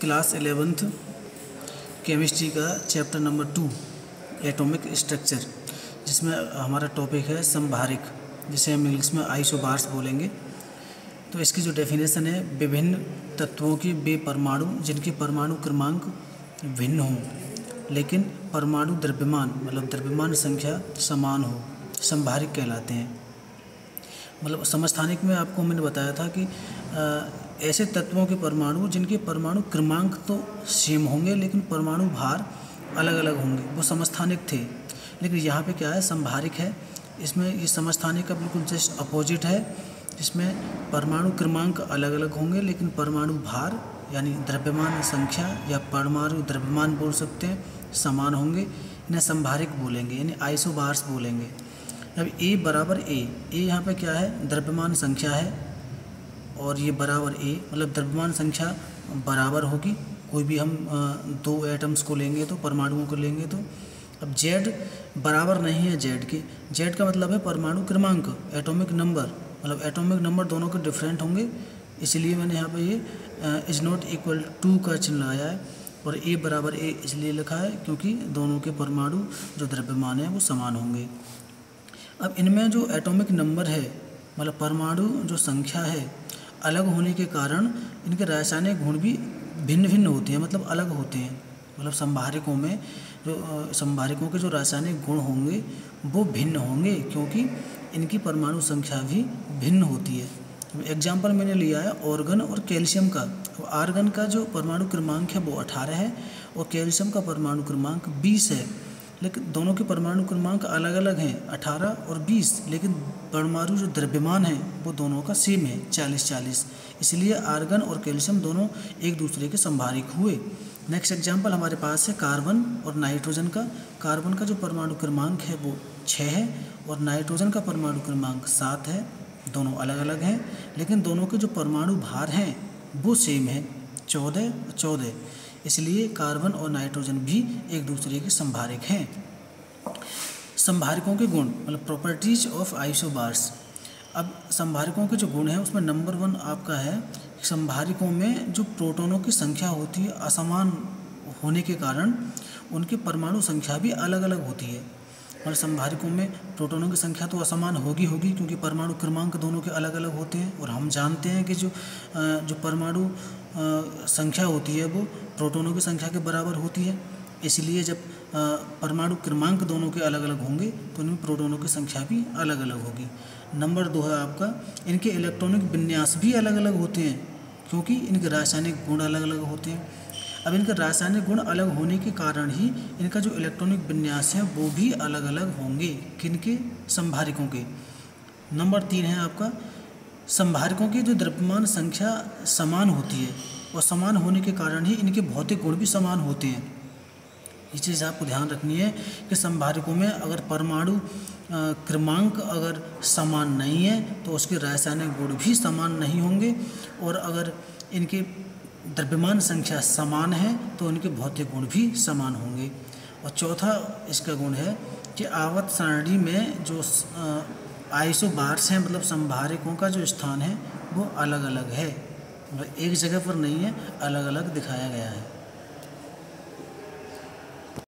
Class eleventh chemistry का chapter number two, atomic structure, जिसमें हमारा टॉपिक है संभारिक, जिसे हम इंग्लिश में आइसोबार्स बोलेंगे। तो इसकी जो डेफिनेशन है, विभिन्न तत्वों की वे परमाणु जिनकी परमाणु क्रमांक भिन्न हों, लेकिन परमाणु द्रव्यमान मतलब द्रव्यमान संख्या समान हो, संभारिक कहलाते हैं। मतलब समस्थानिक में आपको मैंने बताया था कि आ, ऐसे तत्वों के परमाणु जिनके परमाणु क्रमांक तो सेम होंगे लेकिन परमाणु भार अलग अलग होंगे। वो समस्थानिक थे। लेकिन यहाँ पे क्या है? संभारिक है। इसमें ये समस्थानिक का बिल्कुल जस्ट अपोजिट है। जिसमें परमाणु क्रमांक अलग अलग होंगे लेकिन परमाणु भार यानी द्रव्यमान संख्या या परमाणु द्रव्यमान बोल सकते हैं समान होंगे। इन्हें संभारिक बोलेंगे यानी आइसोबार्स बोलेंगे। अब ए बराबर ए ए यहाँ पे क्या है? द्रव्यमान संख्या है। और ये बराबर ए मतलब द्रव्यमान संख्या बराबर होगी। कोई भी हम दो एटम्स को लेंगे तो परमाणुओं को लेंगे तो। अब जेड बराबर नहीं है जेड के। जेड का मतलब है परमाणु क्रमांक एटॉमिक नंबर मतलब एटॉमिक नंबर दोनों के डिफरेंट होंगे। इसलिए मैंने यहाँ पे ये इज़ नॉट इक्वल टू का चिन्ह लगाया है। और ए बराबर ए इसलिए लिखा है क्योंकि दोनों के परमाणु जो द्रव्यमान है वो समान होंगे। अब इनमें जो एटॉमिक नंबर है मतलब परमाणु जो संख्या है, अलग होने के कारण इनके रासायनिक गुण भी भिन्न भिन्न होते हैं मतलब अलग होते हैं। मतलब संभारिकों में जो संभारिकों के जो रासायनिक गुण होंगे, वो भिन्न होंगे, क्योंकि इनकी परमाणु संख्या भी भिन्न होती है। एग्ज़ाम्पल मैंने लिया है ऑर्गन और कैल्शियम का। आर्गन का जो परमाणु क्रमांक है, वो अठारह है और कैल्शियम का परमाणु क्रमांक बीस है। लेकिन दोनों के परमाणु क्रमांक अलग अलग हैं, अठारह और बीस, लेकिन परमाणु जो द्रव्यमान है, वो दोनों का सेम है चालीस चालीस इसलिए आर्गन और कैल्शियम दोनों एक दूसरे के संभारिक हुए। नेक्स्ट एग्ज़ाम्पल हमारे पास है कार्बन और नाइट्रोजन का। कार्बन का जो परमाणु क्रमांक है, वो छः है और नाइट्रोजन का परमाणु क्रमांक सात है। दोनों अलग अलग हैं, लेकिन दोनों के जो परमाणु भार हैं, वो सेम है, चौदह चौदह। इसलिए कार्बन और नाइट्रोजन भी एक दूसरे के संभारिक हैं। संभारिकों के गुण मतलब प्रॉपर्टीज़ ऑफ़ आइसोबार्स अब संभारिकों के जो गुण हैं, उसमें नंबर वन आपका है, संभारिकों में जो प्रोटोनों की संख्या होती है, असमान होने के कारण उनकी परमाणु संख्या भी अलग अलग होती है। और संभारिकों में प्रोटोनों की संख्या तो असमान होगी होगी, क्योंकि परमाणु क्रमांक दोनों के अलग अलग होते हैं, और हम जानते हैं कि जो जो परमाणु संख्या होती है, वो प्रोटोनों की संख्या के बराबर होती है। इसलिए जब परमाणु क्रमांक दोनों के अलग अलग होंगे तो इनमें प्रोटोनों की संख्या भी अलग अलग होगी। नंबर दो है आपका, इनके इलेक्ट्रॉनिक विन्यास भी अलग अलग होते हैं, क्योंकि इनके रासायनिक गुण अलग अलग होते हैं। अब इनके रासायनिक गुण अलग होने के कारण ही इनका जो इलेक्ट्रॉनिक विन्यास है, वो भी अलग अलग होंगे, किन के? संभारिकों के। नंबर तीन है आपका संभारकों की जो द्रव्यमान संख्या समान होती है और समान होने के कारण ही इनके भौतिक गुण भी समान होते हैं। ये चीज़ आपको ध्यान रखनी है कि संभारकों में अगर परमाणु क्रमांक अगर समान नहीं है तो उसके रासायनिक गुण भी समान नहीं होंगे और अगर इनके द्रव्यमान संख्या समान है तो इनके भौतिक गुण भी समान होंगे। और चौथा इसका गुण है कि आवत सारणी में जो आइसोबार्स हैं मतलब संभारिकों का जो स्थान है, वो अलग अलग है एक जगह पर नहीं है अलग अलग दिखाया गया है।